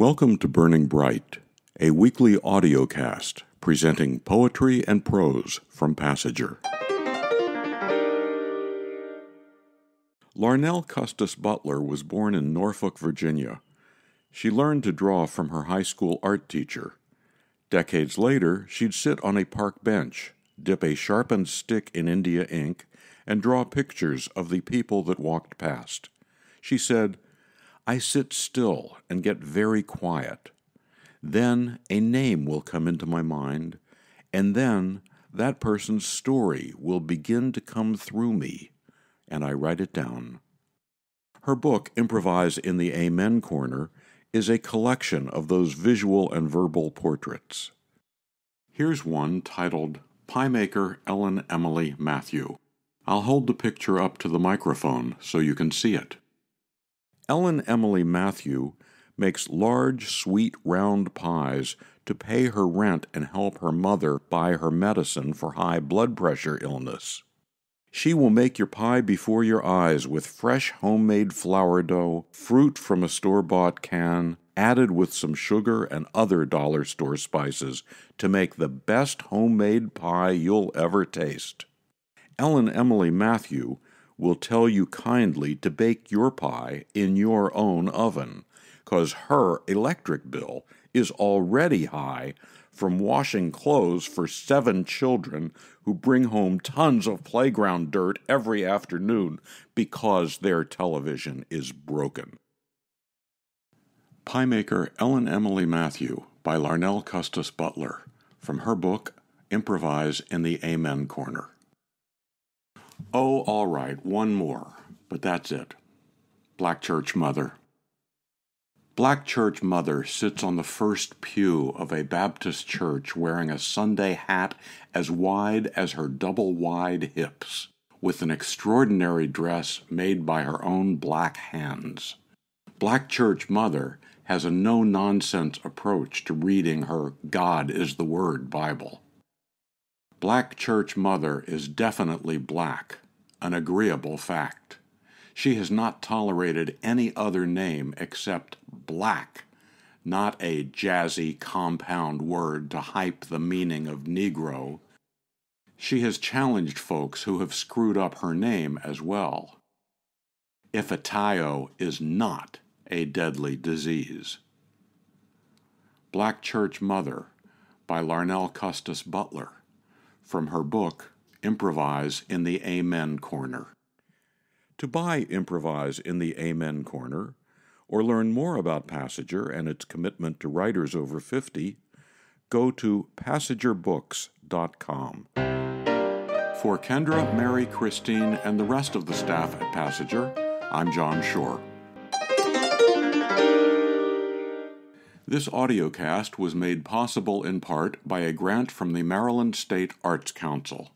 Welcome to Burning Bright, a weekly audiocast presenting poetry and prose from Passager. Larnell Custis Butler was born in Norfolk, Virginia. She learned to draw from her high school art teacher. Decades later, she'd sit on a park bench, dip a sharpened stick in India ink, and draw pictures of the people that walked past. She said, I sit still and get very quiet. Then a name will come into my mind, and then that person's story will begin to come through me, and I write it down. Her book, Improvise in the Amen Corner, is a collection of those visual and verbal portraits. Here's one titled Pie Maker Ellen Emily Matthew. I'll hold the picture up to the microphone so you can see it. Ellen Emily Matthew makes large, sweet, round pies to pay her rent and help her mother buy her medicine for high blood pressure illness. She will make your pie before your eyes with fresh homemade flour dough, fruit from a store bought can, added with some sugar and other dollar store spices to make the best homemade pie you'll ever taste. Ellen Emily Matthew will tell you kindly to bake your pie in your own oven, because her electric bill is already high from washing clothes for seven children who bring home tons of playground dirt every afternoon because their television is broken. Pie Maker Ellen Emily Matthew by Larnell Custis Butler from her book Improvise in the Amen Corner. Oh, all right, one more, but that's it. Black Church Mother. Black Church Mother sits on the first pew of a Baptist church wearing a Sunday hat as wide as her double wide hips, with an extraordinary dress made by her own black hands. Black Church Mother has a no nonsense approach to reading her God is the Word Bible. Black Church Mother is definitely black, an agreeable fact. She has not tolerated any other name except black, not a jazzy compound word to hype the meaning of Negro. She has challenged folks who have screwed up her name as well. Ifatayo is not a deadly disease. Black Church Mother by Larnell Custis Butler from her book Improvise in the Amen Corner. To buy Improvise in the Amen Corner, or learn more about Passager and its commitment to writers over 50, go to passagerbooks.com. For Kendra, Mary, Christine, and the rest of the staff at Passager, I'm John Shore. This audiocast was made possible in part by a grant from the Maryland State Arts Council.